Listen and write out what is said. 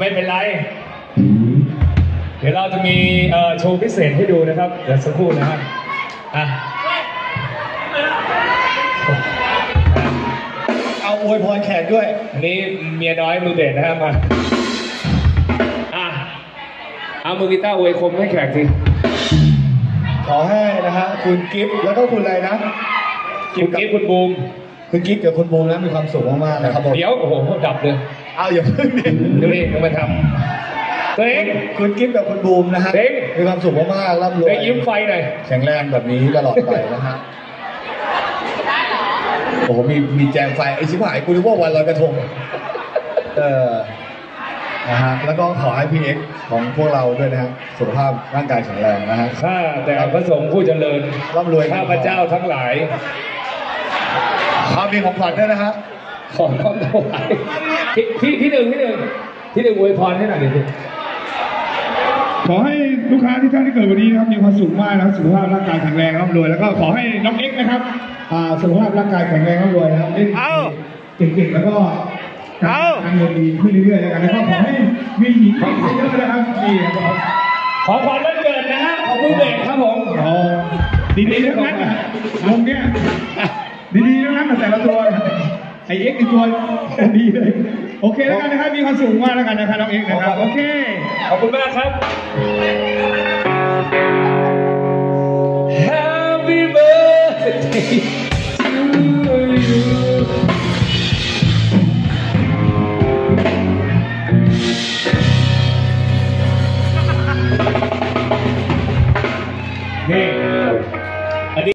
ไม่เป็นไร เดี๋ยวเราจะมีเอ่อโชว์พิเศษให้ดูนะครับ เดี๋ยวสักครู่นะครับอะเอาอวยพรแขกด้วย อันนี้เมียน้อยมือเบสนะครับมาอะเอามือกีตาร์อวยคมให้แขกทีขอให้นะฮะคุณกิฟต์แล้วก็คุณอะไรนะกินกี้คุณบูม คุณกิฟต์กับคุณบูมนะมีความสุขมากๆนะครับผมเดี๋ยวโอ้โหดับเลย เอาอย่าเพิ่งดิดูนี่ต้องมาทำตัวเองคุณกิฟต์กับคุณบูมนะฮะเด้งมีความสุขมากๆร่ำรวยได้ยิ้มไฟหน่อยแข็งแรงแบบนี้ตลอดไปนะฮะโอ้โหมีมีแจงไฟไอชิบหายกูนึกว่าวันลอยกระทงเออนะฮะแล้วก็ขอให้พี่เอ็กซ์ของพวกเราด้วยนะฮะสุขภาพร่างกายแข็งแรงนะฮะข้าแต่พระสงฆ์ผู้เจริญร่ำรวยข้าพเจ้าทั้งหลายความมีของขวัญด้วยนะฮะ ขอน้อมถวายพี่พี่พี่หนึ่งพี่หนึ่งพี่หนึ่งอวยพรให้หน่อยดิพี่ขอให้ลูกค้าที่ท่านที่เกิดวันนี้นะครับมีความสุขมากนะครับสุขภาพร่างกายแข็งแรงร่ำรวยแล้วก็ขอให้น้องเอ็กซ์นะครับอ่าสุขภาพร่างกายแข็งแรงร่ำรวยนะครับเล่นเก่งๆแล้วก็การเงินดีขึ้นเรื่อยๆแล้วกันแล้วก็ขอให้มีหญิงเยอะๆนะครับนี่ครับขอพรวันเกิดนะฮะของมือเบสครับผมอ๋อดีๆทั้งนั้นนะลงเนี่ยดีๆทั้งนั้นนะแต่ละตัว ไอเอ็กซ์หนึ่ตัวดีเลย โอเคแล้วกันนะครับ มีความสุขมากแล้วกันนะครับน้องเอ็กซ์นะครับ โอเค ขอบคุณมากครับ Happy birthday to you นี่